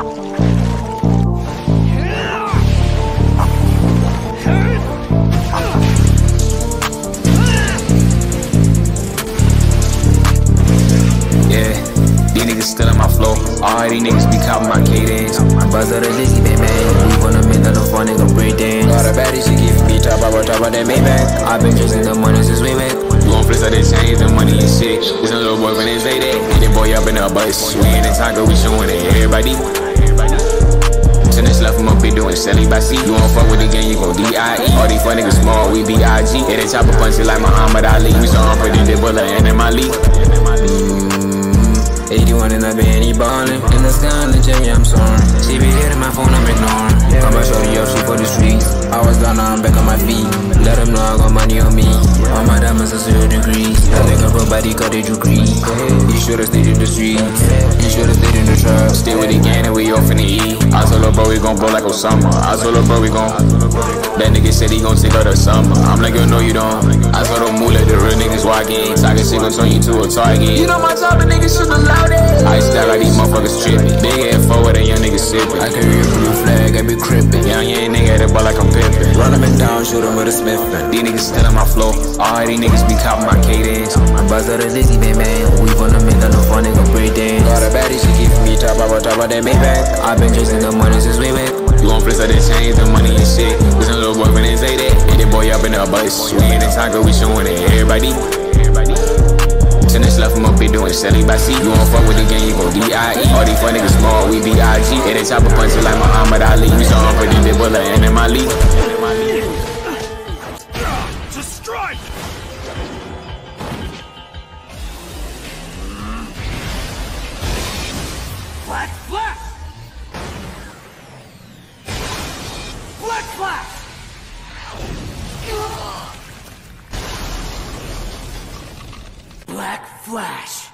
All these niggas still in my flow. All right, these niggas be copping my cadence. My buzz of the Lizzy, man, man. We wanna make another fun nigga break dance. All the baddies she give me top about top of that Maybach. I've been chasing the money since way back. You gon' flex out the chains, the money and shit. This a little boy when it's day Get the boy up in the bus. We in the taco, we showing it everybody. Turn this left, I'ma be doing Shelly by C. You won't fuck with the gang, you gon' D.I.E. All these fun niggas small, we B.I.G. Yeah, they chopper punch like Muhammad Ali. We saw so unpredictable, and in my league. Mm, 81 in the band, he ballin'. In the sky, in the yeah, I'm soaring. She be hitting my phone, I'm ignoring. Got my shorty up, she for the streets. I was down, now I'm back on my feet. Let them know I got money on me. All my diamonds are zero degrees. I think her body, cut it degree. You should've stayed in the streets. You should've stayed in the trap. Stay with the gang and we off in the E. I told her, bro, we gon' blow like Osama. I told her, bro, we gon' That nigga said he gon' take her to summer. I'm like, yo, no, you don't. I told him, move, let the real niggas walk in. Talking shit gon' turn you to a target. You know my type of niggas shoot the loudest. I style like these motherfuckers trippin'. Big ass forward and young niggas sippin'. I carry a blue flag, I be crippin'. Young, young nigga, that ball like I'm pimpin'. Run them and down, shoot them with a Smithman. These niggas still on my flow. All these niggas be copping my cadence. Buzz of the Lizzy, man, man. We top of that Maybach. I've been chasing the money since we met. You gon' flex out the chains, the money and shit. This a little boy when they say that. Hit the boy up in the bus. We in the taco, we showing it everybody. Turn this left, I'ma be doing Shelly by C. You won't fuck with the game, you gon' D.I.E. All these fun niggas small, we B.I.G. Yeah, they chopper punch it like Muhammad Black Flash! Black Flash! Black Flash!